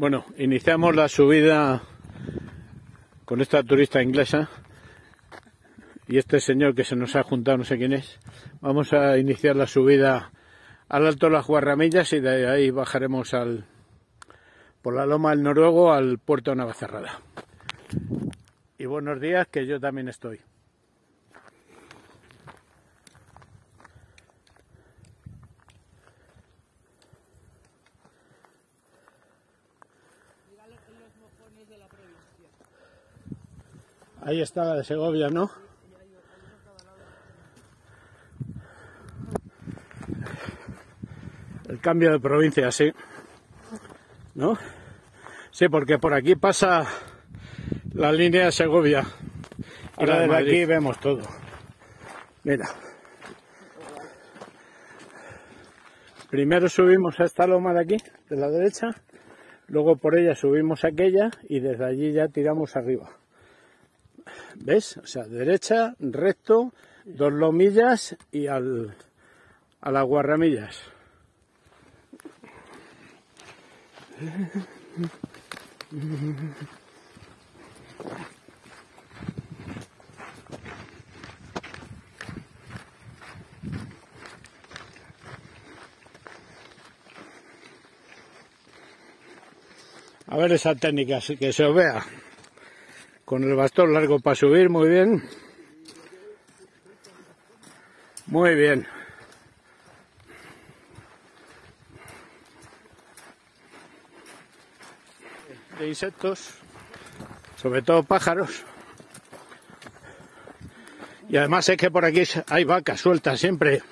Bueno, iniciamos la subida con esta turista inglesa y este señor que se nos ha juntado, no sé quién es. Vamos a iniciar la subida al Alto de las Guarramillas y de ahí bajaremos al por la Loma del Noruego al puerto de Navacerrada. Y buenos días, que yo también estoy. Ahí está la de Segovia, ¿no? El cambio de provincia, sí. ¿No? Sí, porque por aquí pasa la línea de Segovia. Ahora desde aquí vemos todo. Mira. Primero subimos a esta loma de aquí, de la derecha, luego por ella subimos aquella y desde allí ya tiramos arriba. ¿Ves? O sea, derecha, recto, dos lomillas y al, a las guarramillas. A ver esa técnica, que se os vea. Con el bastón largo para subir, muy bien. Muy bien. De insectos, sobre todo pájaros. Y además es que por aquí hay vacas sueltas siempre.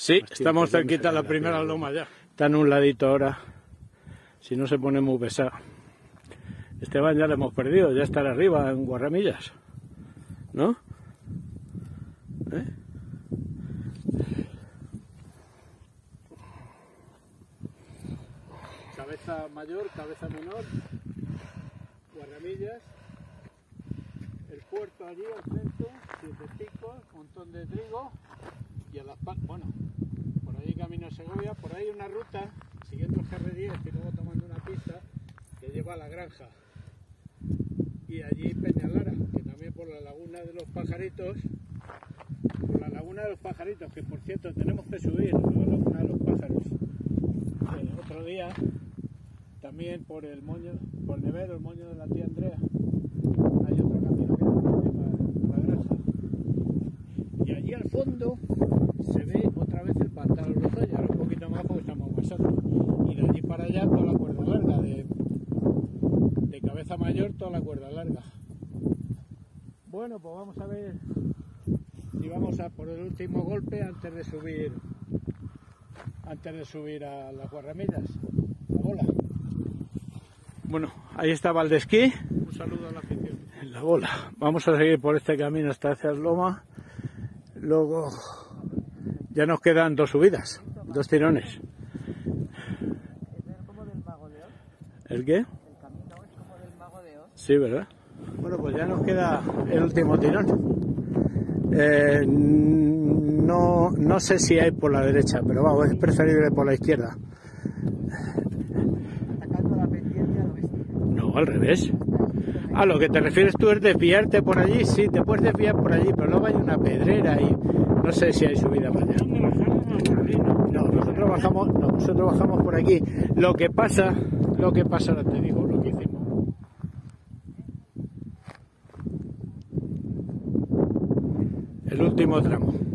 Sí, estamos cerquita de la primera loma ya. Está en un ladito ahora. Si no se pone muy pesado. Esteban ya lo hemos perdido, ya estará arriba en Guarramillas. ¿No? ¿Eh? Cabeza mayor, cabeza menor, Guarramillas, el puerto allí al centro, siete picos, montón de trigo y a las bueno, por ahí camino Segovia, por ahí una ruta siguiendo el GR10 y luego tomando una pista que lleva a la granja y allí Peñalara, que también por la laguna de los pajaritos, por la laguna de los pajaritos, que por cierto tenemos que subir la laguna de los pájaros el otro día, también por el moño, por Nevero, el moño de la tía Andrea, hay otro camino que nos lleva a la granja. Y allí al fondo se ve otra vez el pantano de los ahora un poquito más porque estamos más altos. Y de allí para allá toda la cuerda larga, de, de cabeza mayor toda la cuerda larga. Bueno, pues vamos a ver si vamos a por el último golpe antes de subir antes de subir a las guarramillas. La bola. Bueno, ahí está Valdesquí. Un saludo a la afición. En la bola. Vamos a seguir por este camino hasta hacia Loma. Luego ya nos quedan dos subidas, dos tirones. ¿El qué? El camino es como del mago. Sí, ¿verdad? Bueno, pues ya nos queda el último tirón. Eh, no, no sé si hay por la derecha, pero vamos, es preferible por la izquierda. No, al revés. A lo que te refieres tú es desviarte por allí, sí, te puedes desviar por allí, pero luego hay una pedrera y no sé si hay subida para allá. No, nosotros bajamos, no, nosotros bajamos por aquí. Lo que pasa, lo que pasa, te digo lo que hicimos. El último tramo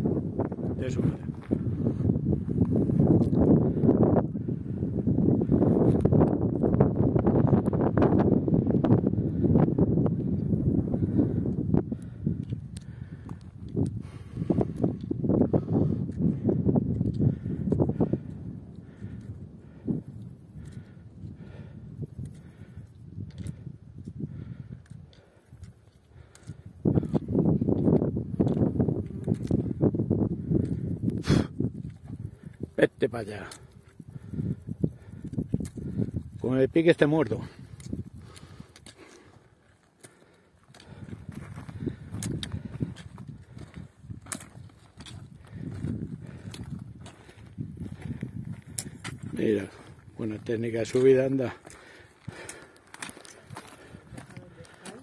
Vete para allá. Con el pique esté muerto. Mira, buena técnica de subida, anda.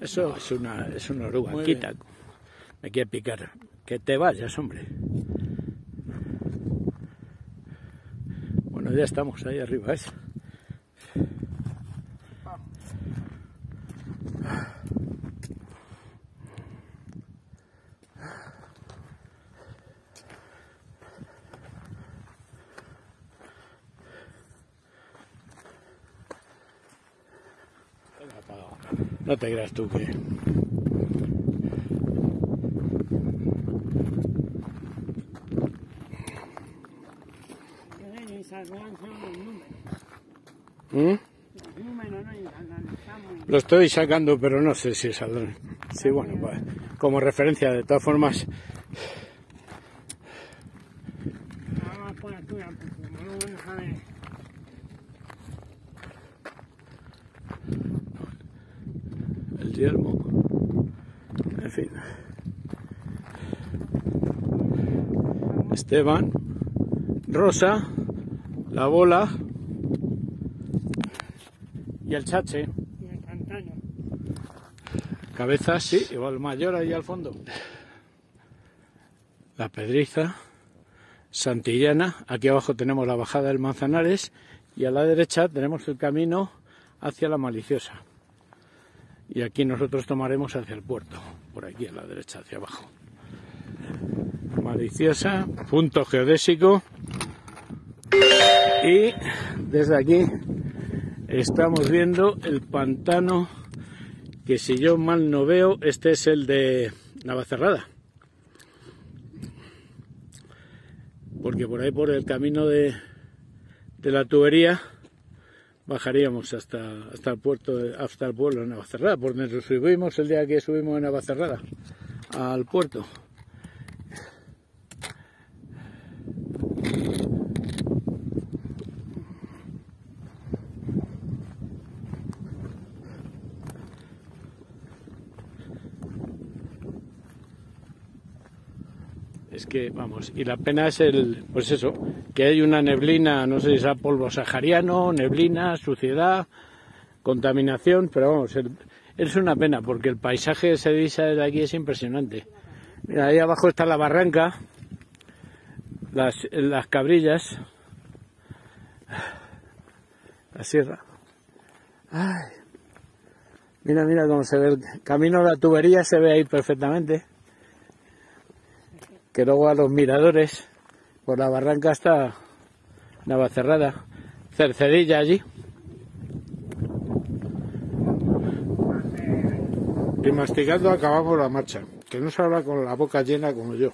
Eso es una, es una oruga, quita. Me quiere picar. Que te vayas, hombre. Bueno, ya estamos ahí arriba, ¿ves? Venga, apagado. No te creas tú que... ¿Mm? Lo estoy sacando, pero no sé si saldrán. Sí, bueno, pues, como referencia, de todas formas, el yermo. En fin. Esteban, Rosa, la bola y el chache. Cabezas, sí, igual mayor ahí al fondo. La pedriza, Santillana, aquí abajo tenemos la bajada del Manzanares y a la derecha tenemos el camino hacia la Maliciosa. Y aquí nosotros tomaremos hacia el puerto, por aquí a la derecha, hacia abajo. Maliciosa, punto geodésico. Y desde aquí estamos viendo el pantano que si yo mal no veo, este es el de Navacerrada. Porque por ahí, por el camino de, de la tubería, bajaríamos hasta, hasta el puerto, hasta el pueblo de Navacerrada, por donde subimos el día que subimos de Navacerrada al puerto. Es vamos, y la pena es el, pues eso, que hay una neblina, no sé si sea polvo sahariano, neblina, suciedad, contaminación, pero vamos, es una pena porque el paisaje que se desde aquí es impresionante. Mira, ahí abajo está la barranca, las, las cabrillas, la sierra. Mira, mira cómo se ve el camino de la tubería, se ve ahí perfectamente que luego a los miradores por la barranca está Navacerrada, Cercedilla allí. Y masticando acabamos la marcha, que no se habla con la boca llena como yo.